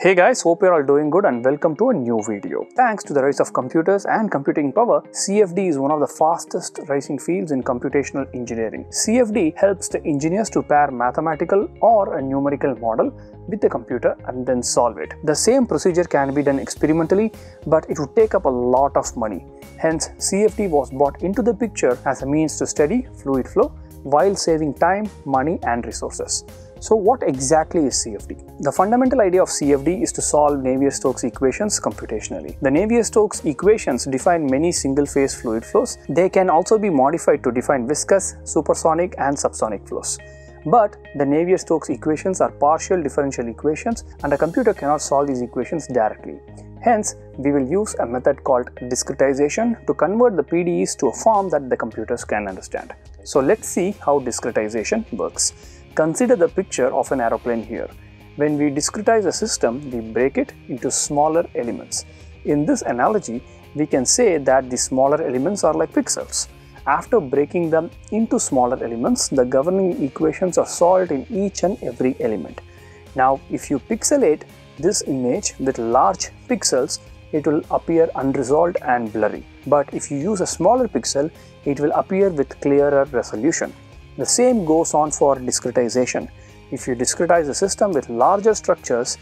Hey guys, hope you're all doing good and welcome to a new video. Thanks to the rise of computers and computing power, CFD is one of the fastest rising fields in computational engineering. CFD helps the engineers to pair mathematical or a numerical model with the computer and then solve it. The same procedure can be done experimentally, but it would take up a lot of money. Hence, CFD was brought into the picture as a means to study fluid flow while saving time, money and resources. So what exactly is CFD? The fundamental idea of CFD is to solve Navier-Stokes equations computationally. The Navier-Stokes equations define many single-phase fluid flows. They can also be modified to define viscous, supersonic and subsonic flows. But the Navier-Stokes equations are partial differential equations and a computer cannot solve these equations directly. Hence, we will use a method called discretization to convert the PDEs to a form that the computers can understand. So let's see how discretization works. Consider the picture of an aeroplane here. When we discretize a system, we break it into smaller elements. In this analogy, we can say that the smaller elements are like pixels. After breaking them into smaller elements, the governing equations are solved in each and every element. Now, if you pixelate this image with large pixels, it will appear unresolved and blurry. But if you use a smaller pixel, it will appear with clearer resolution. The same goes on for discretization. If you discretize a system with larger structures,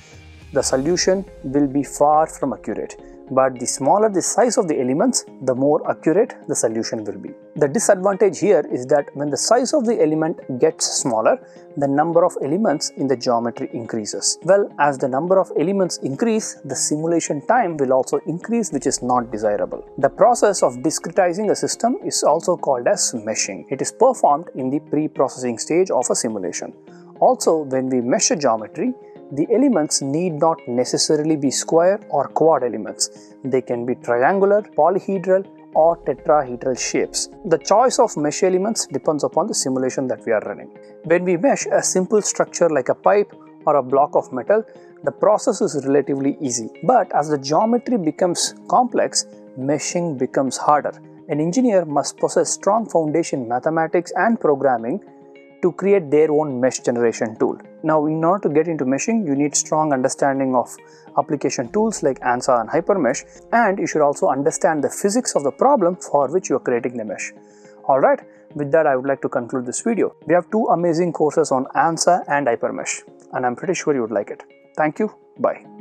the solution will be far from accurate. But the smaller the size of the elements, the more accurate the solution will be. The disadvantage here is that when the size of the element gets smaller, the number of elements in the geometry increases. Well, as the number of elements increase, the simulation time will also increase which is not desirable. The process of discretizing a system is also called as meshing. It is performed in the pre-processing stage of a simulation. Also, when we mesh a geometry, the elements need not necessarily be square or quad elements. They can be triangular, polyhedral or tetrahedral shapes. The choice of mesh elements depends upon the simulation that we are running. When we mesh a simple structure like a pipe or a block of metal, the process is relatively easy. But as the geometry becomes complex, meshing becomes harder. An engineer must possess strong foundation mathematics and programming to create their own mesh generation tool. Now, in order to get into meshing, you need strong understanding of application tools like ANSA and HyperMesh, and you should also understand the physics of the problem for which you are creating the mesh. Alright, with that I would like to conclude this video. We have two amazing courses on ANSA and HyperMesh, and I'm pretty sure you would like it. Thank you, bye.